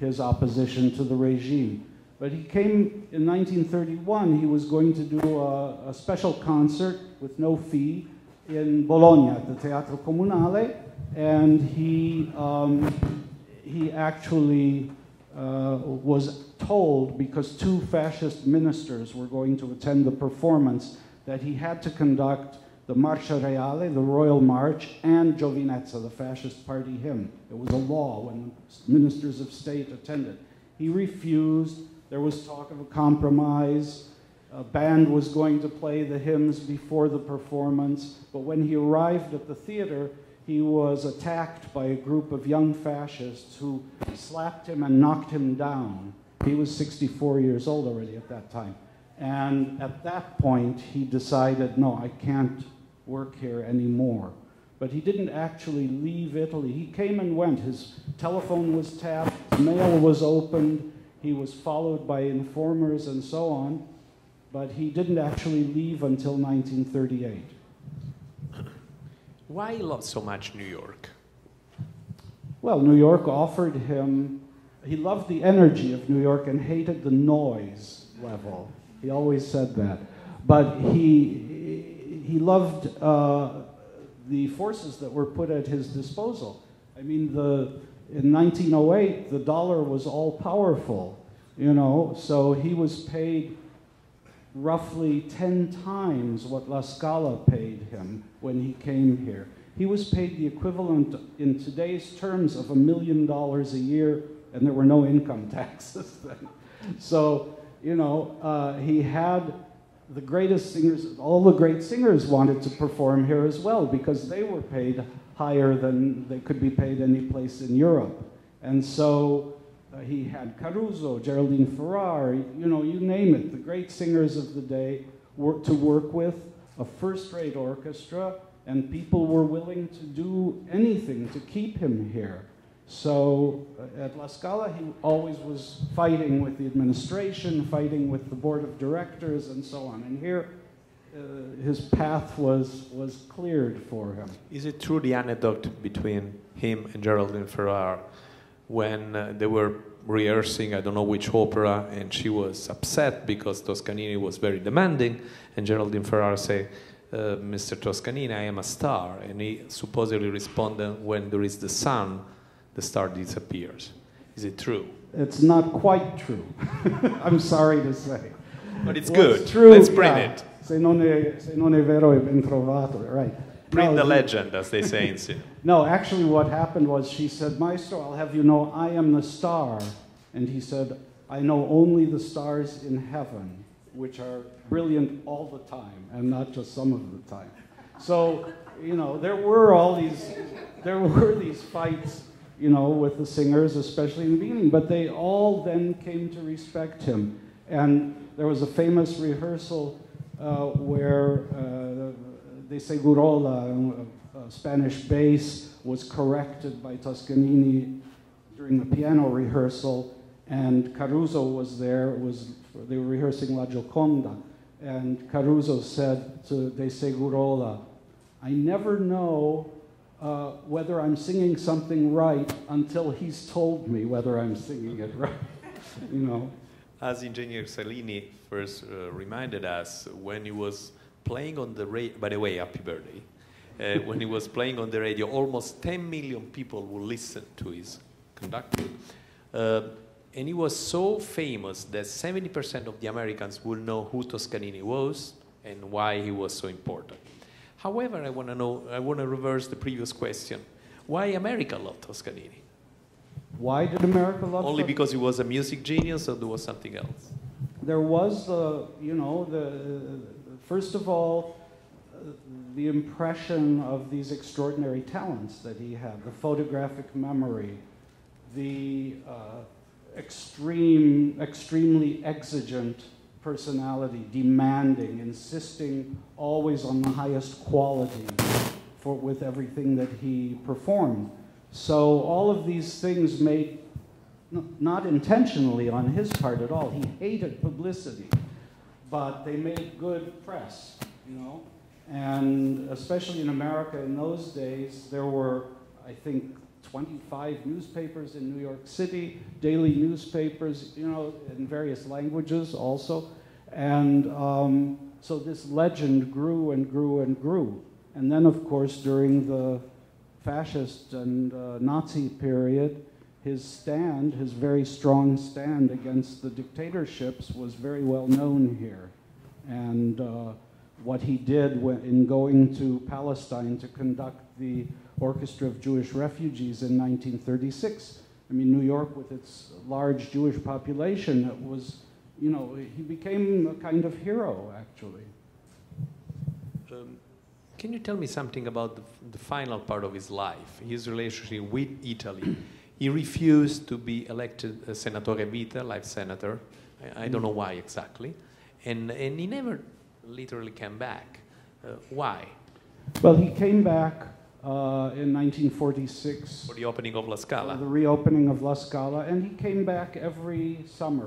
his opposition to the regime. But he came in 1931, he was going to do a, a special concert with no fee in Bologna at the Teatro Comunale, and he, um, he actually uh, was told, because two fascist ministers were going to attend the performance, that he had to conduct the Marcia Reale, the Royal March, and Giovinezza, the fascist party hymn. It was a law when ministers of state attended. He refused. There was talk of a compromise. A band was going to play the hymns before the performance, but when he arrived at the theater, he was attacked by a group of young fascists who slapped him and knocked him down. He was 64 years old already at that time. And at that point, he decided, no, I can't work here anymore. But he didn't actually leave Italy. He came and went. His telephone was tapped, mail was opened, he was followed by informers and so on. But he didn't actually leave until 1938. Why he loved so much New York? Well, New York offered him, he loved the energy of New York and hated the noise level. He always said that. But he, he loved uh, the forces that were put at his disposal. I mean, the, in 1908, the dollar was all powerful, you know, so he was paid roughly 10 times what La Scala paid him when he came here. He was paid the equivalent in today's terms of a million dollars a year, and there were no income taxes then. So, you know, uh, he had the greatest singers, all the great singers wanted to perform here as well because they were paid higher than they could be paid any place in Europe. And so uh, he had Caruso, Geraldine Farrar, you know, you name it, the great singers of the day were to work with, a first-rate orchestra, and people were willing to do anything to keep him here. So uh, at La Scala, he always was fighting with the administration, fighting with the board of directors, and so on. And here, uh, his path was, was cleared for him. Is it true the anecdote between him and Geraldine Farrar when uh, they were rehearsing, I don't know which opera, and she was upset because Toscanini was very demanding, and Geraldine Farrar said, uh, Mr. Toscanini, I am a star. And he supposedly responded, when there is the sun, the star disappears. Is it true? It's not quite true. I'm sorry to say. But it's What's good. True, Let's print yeah. it. Se non, è, se non è vero è ben trovato, right. Print No, the legend, as they say in cinema. No, actually, what happened was she said, Maestro, I'll have you know I am the star. And he said, I know only the stars in heaven, which are brilliant all the time and not just some of the time. So, you know, there were all these, there were these fights, you know, with the singers, especially in the beginning, but they all then came to respect him. And there was a famous rehearsal where uh, De Segurola, a, a Spanish bass, was corrected by Toscanini during the piano rehearsal, and Caruso was there. Was they were rehearsing La Gioconda, and Caruso said to De Segurola, "I never know uh, whether I'm singing something right until he's told me whether I'm singing it right." you know. As Engineer Salini first uh, reminded us, when he was playing on the radio, by the way, happy birthday. Uh, when he was playing on the radio, almost 10 million people would listen to his conducting. Uh, and he was so famous that 70% of the Americans will know who Toscanini was and why he was so important. However, I want to know, I want to reverse the previous question. Why America loved Toscanini? Why did America love Only Tos- because he was a music genius or there was something else? There was the, you know, the, first of all, uh, the impression of these extraordinary talents that he had, the photographic memory, the uh, extreme, extremely exigent personality, demanding, insisting always on the highest quality for, with everything that he performed. So all of these things made not intentionally on his part at all. He hated publicity, but they made good press, you know. And especially in America in those days, there were, I think, 25 newspapers in New York City, daily newspapers, you know, in various languages also. And um, so this legend grew and grew and grew. And then, of course, during the fascist and uh, Nazi period, his stand, his very strong stand against the dictatorships, was very well known here. And uh, what he did when, in going to Palestine to conduct the Orchestra of Jewish Refugees in 1936. I mean, New York, with its large Jewish population, it was, you know, he became a kind of hero, actually. Um, can you tell me something about the, the, final part of his life, his relationship with Italy? He refused to be elected a senatore vita, life senator. I, I, don't know why exactly. And, and he never literally came back. Uh, why? Well, he came back uh, in 1946. For the opening of La Scala. the reopening of La Scala, and he came back every summer.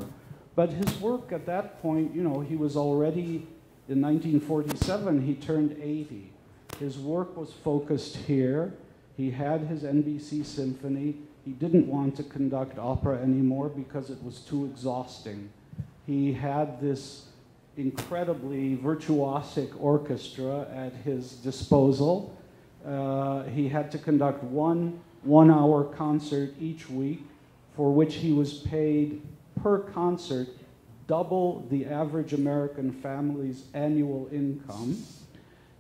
But his work at that point, you know, he was already, in 1947, he turned 80. His work was focused here. He had his NBC symphony. He didn't want to conduct opera anymore because it was too exhausting. He had this incredibly virtuosic orchestra at his disposal. Uh, he had to conduct one one hour concert each week for which he was paid per concert double the average American family's annual income.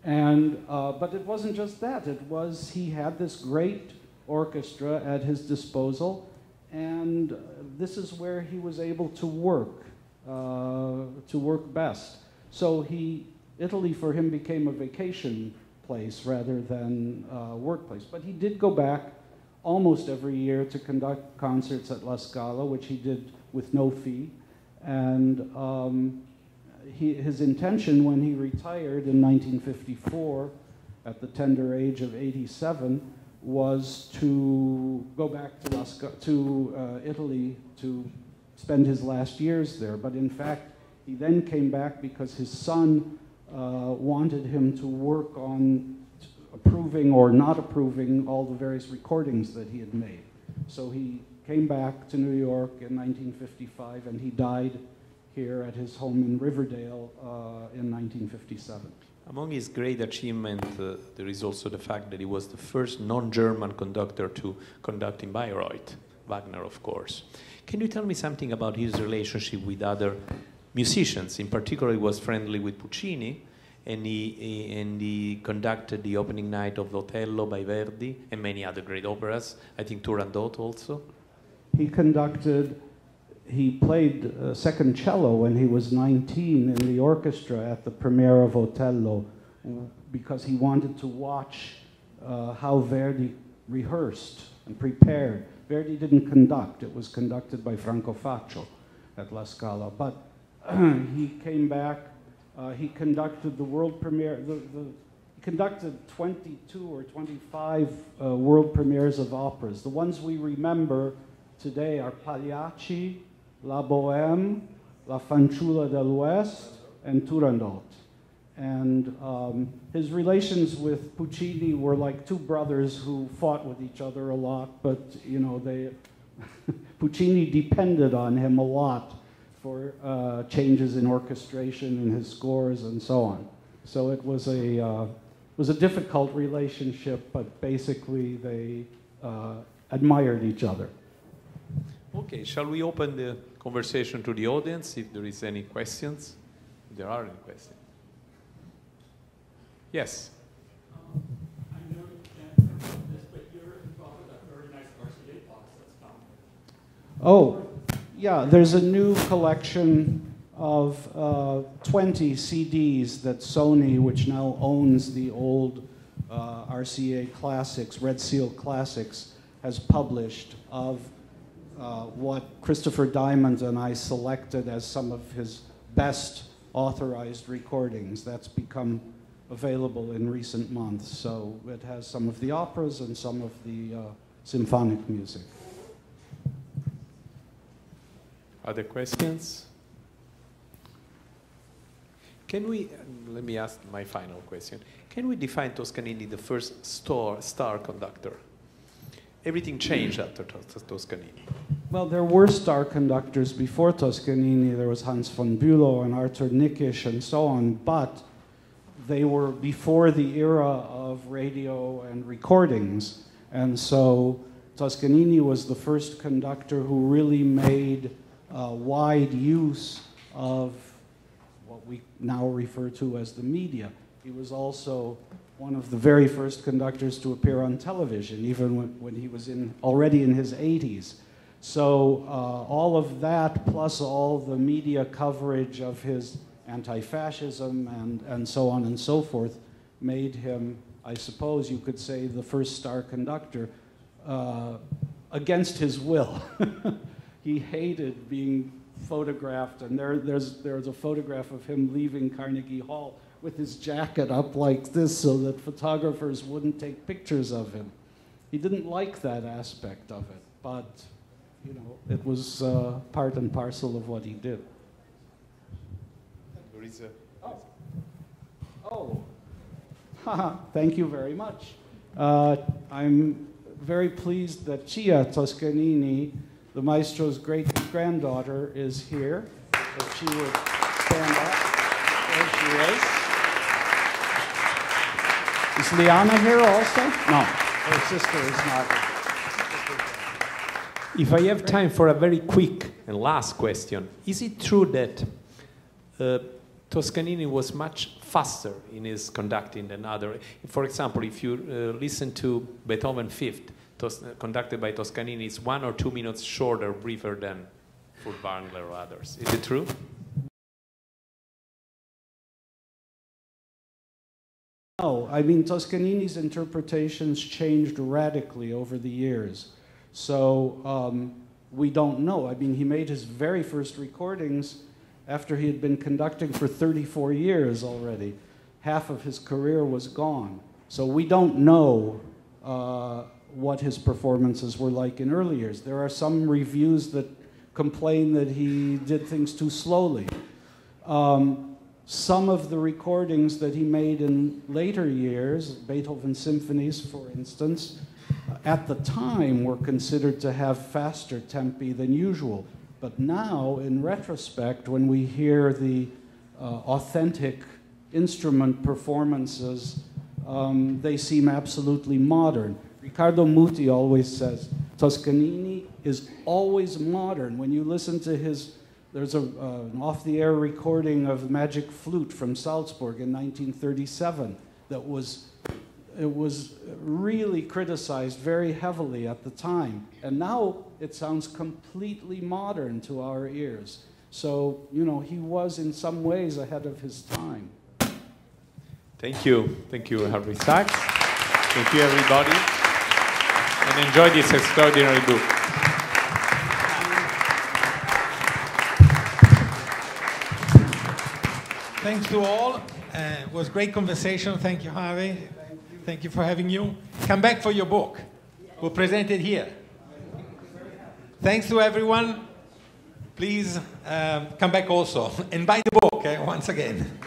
And, uh, but it wasn't just that, it was he had this great orchestra at his disposal, and this is where he was able to work, uh, to work best. So he, Italy for him became a vacation place rather than a workplace. But he did go back almost every year to conduct concerts at La Scala, which he did with no fee. And um, he, his intention when he retired in 1954, at the tender age of 87, was to go back to, to uh, Italy to spend his last years there. But in fact, he then came back because his son uh, wanted him to work on approving or not approving all the various recordings that he had made. So he came back to New York in 1955 and he died here at his home in Riverdale uh, in 1957. Among his great achievements, uh, there is also the fact that he was the first non German conductor to conduct in Bayreuth, Wagner, of course. Can you tell me something about his relationship with other musicians? In particular, he was friendly with Puccini, and he, he, and he conducted the opening night of Otello by Verdi and many other great operas. I think Turandot also. He conducted he played uh, second cello when he was 19 in the orchestra at the premiere of Otello because he wanted to watch uh, how Verdi rehearsed and prepared. Verdi didn't conduct, it was conducted by Franco Faccio at La Scala. But he came back, uh, he conducted the world premiere, the, the, he conducted 22 or 25 uh, world premieres of operas. The ones we remember today are Pagliacci, La Bohème, La Fanciulla dell'Ouest, and Turandot. And um, his relations with Puccini were like two brothers who fought with each other a lot, but you know, they Puccini depended on him a lot for uh, changes in orchestration in his scores and so on. So it was a uh, was a difficult relationship, but basically they uh, admired each other. Okay, shall we open the conversation to the audience if there is any questions? If there are any questions. Yes. Oh, yeah, there's a new collection of uh, 20 CDs that Sony, which now owns the old uh, RCA Classics, Red Seal Classics, has published of uh, what Christopher Dyment and I selected as some of his best authorized recordings. That's become available in recent months. So it has some of the operas and some of the uh, symphonic music. Other questions? Can we, let me ask my final question. Can we define Toscanini the first star, star conductor? Everything changed after Tos- Toscanini. Well, there were star conductors before Toscanini. There was Hans von Bülow and Arthur Nikisch and so on, but they were before the era of radio and recordings. And so Toscanini was the first conductor who really made uh, wide use of what we now refer to as the media. He was also one of the very first conductors to appear on television, even when, when he was in, already in his 80s. So, uh, all of that, plus all the media coverage of his anti fascism and, and so on and so forth, made him, I suppose you could say, the first star conductor uh, against his will. he hated being photographed, and there, there's, there's a photograph of him leaving Carnegie Hall with his jacket up like this so that photographers wouldn't take pictures of him. He didn't like that aspect of it, but you know, it was uh, part and parcel of what he did. A- Oh, Haha, thank you very much. Uh, I'm very pleased that Chia Toscanini, the maestro's great granddaughter, is here. If she would stand up. There she is. Is Liana here also? No, her sister is not. If I have time for a very quick and last question, is it true that uh, Toscanini was much faster in his conducting than other? For example, if you uh, listen to Beethoven Fifth, tos- uh, conducted by Toscanini, it's one or two minutes shorter, briefer than Furtwängler or others. Is it true? No, I mean, Toscanini's interpretations changed radically over the years. So um, we don't know. I mean, he made his very first recordings after he had been conducting for 34 years already. Half of his career was gone. So we don't know uh, what his performances were like in early years. There are some reviews that complain that he did things too slowly. Um, some of the recordings that he made in later years, Beethoven symphonies, for instance, at the time were considered to have faster tempi than usual. But now, in retrospect, when we hear the uh, authentic instrument performances, um, they seem absolutely modern. Riccardo Muti always says Toscanini is always modern. When you listen to his there's a, uh, an off the air recording of Magic Flute from Salzburg in 1937 that was, it was really criticized very heavily at the time. And now it sounds completely modern to our ears. So, you know, he was in some ways ahead of his time. Thank you. Thank you, Harvey Sachs. Thank you, everybody. And enjoy this extraordinary book. Thanks to all. Uh, it was great conversation. Thank you, Harvey. Thank you for having you. Come back for your book. We'll present it here. Thanks to everyone. Please um, come back also and buy the book eh, once again.